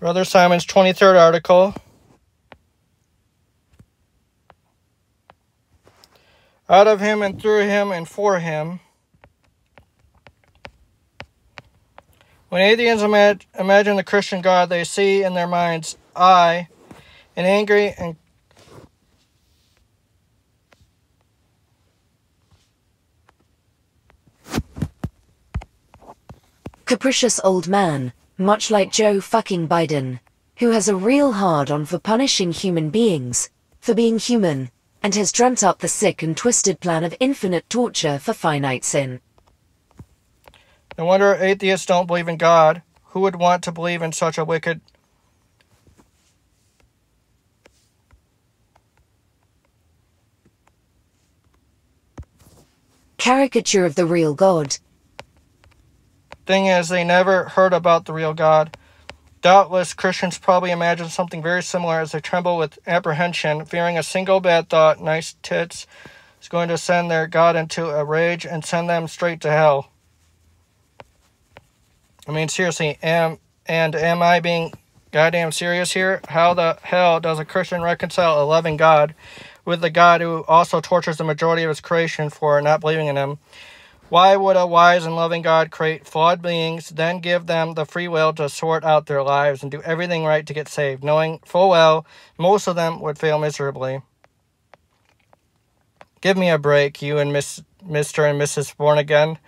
Brother Simon's 23rd article. Out of him and through him and for him. When atheists imagine the Christian God, they see in their minds I, an angry and capricious old man, much like Joe fucking Biden, who has a real hard on for punishing human beings, for being human, and has dreamt up the sick and twisted plan of infinite torture for finite sin. No wonder atheists don't believe in God. Who would want to believe in such a wicked caricature of the real God? Thing is, they never heard about the real God. Doubtless, Christians probably imagine something very similar as they tremble with apprehension, fearing a single bad thought, nice tits, is going to send their God into a rage and send them straight to hell. I mean, seriously, am and am I being goddamn serious here? How the hell does a Christian reconcile a loving God with the God who also tortures the majority of his creation for not believing in him? Why would a wise and loving God create flawed beings, then give them the free will to sort out their lives and do everything right to get saved, knowing full well most of them would fail miserably? Give me a break, you and Miss, Mr. and Mrs. Born Again.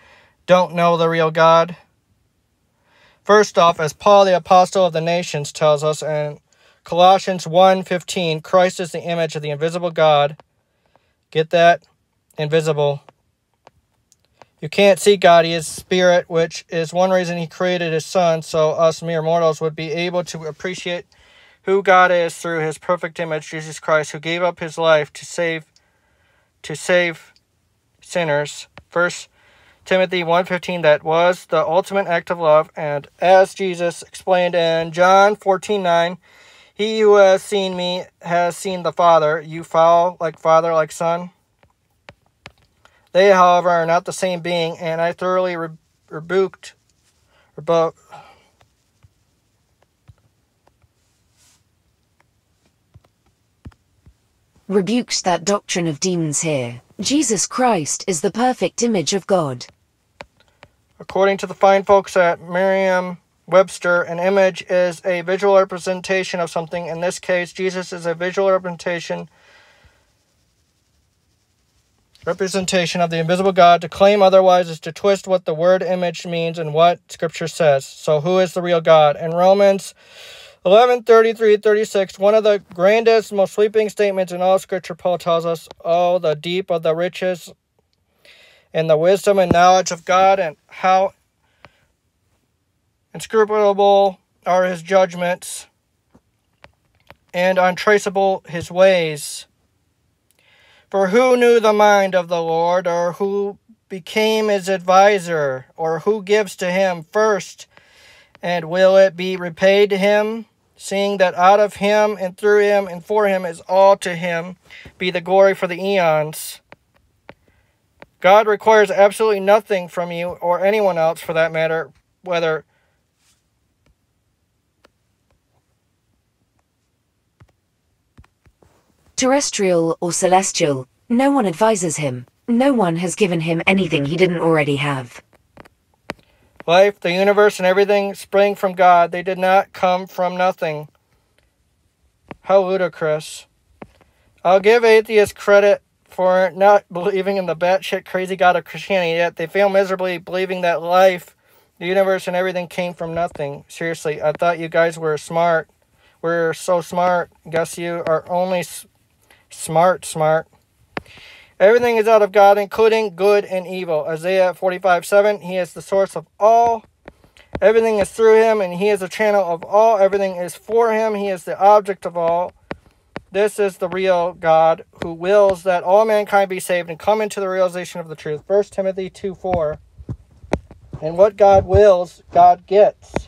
Don't know the real God? First off, as Paul the apostle of the nations tells us in Colossians 1:15, Christ is the image of the invisible God. Get that? Invisible you can't see God. He is spirit, which is one reason he created his son, so us mere mortals would be able to appreciate who God is through his perfect image, Jesus Christ, who gave up his life to save to save sinners. First Timothy 1:15 that was the ultimate act of love and as Jesus explained in John 14:9 he who has seen me has seen the Father. You follow like father like son. They, however, are not the same being, and I thoroughly re- rebuked, rebu- rebukes that doctrine of demons here. Jesus Christ is the perfect image of God. According to the fine folks at Merriam Webster, an image is a visual representation of something. In this case, Jesus is a visual representation representation of the invisible God. To claim otherwise is to twist what the word image means and what Scripture says. So, who is the real God? In Romans 11 33 36, one of the grandest, most sweeping statements in all Scripture, Paul tells us, Oh, the deep of the riches and the wisdom and knowledge of God, and how inscrutable are his judgments and untraceable his ways. For who knew the mind of the Lord, or who became his adviser, or who gives to him first, and will it be repaid to him? Seeing that out of him and through him and for him is all to him be the glory for the eons. God requires absolutely nothing from you or anyone else for that matter, whether terrestrial or celestial, no one advises him. No one has given him anything he didn't already have. Life, the universe, and everything spring from God. They did not come from nothing. How ludicrous. I'll give atheists credit for not believing in the batshit crazy God of Christianity, yet they fail miserably believing that life, the universe, and everything came from nothing. Seriously, I thought you guys were smart. We're so smart. Guess you are only Smart, smart. Everything is out of God, including good and evil. Isaiah 45 7. He is the source of all. Everything is through him, and he is the channel of all. Everything is for him. He is the object of all. This is the real God who wills that all mankind be saved and come into the realization of the truth. 1 Timothy 2 4. And what God wills, God gets.